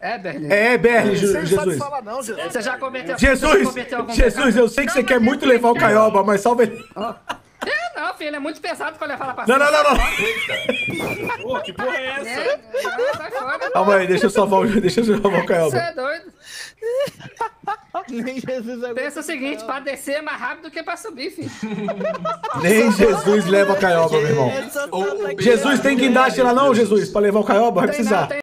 É, Berlim. É, Berlim, Você não Jesus. falar não, Jesus. É, você já cometeu Jesus, algum Jesus, eu sei que você quer muito levar o Caioba, mas salve ele. É, não, filho, ele é muito pesado pra levar lá pra cima. Não, não, não, não. Pô, que porra é, é essa? É, Calma aí, deixa eu salvar o, deixa eu salvar o Você é doido. Nem Jesus. Pensa o seguinte, pra descer é mais rápido do que pra subir, filho. Nem Jesus leva o Caioba, meu irmão. Jesus tá tem guindaste lá não, Jesus, pra levar o Caioba? Vai precisar.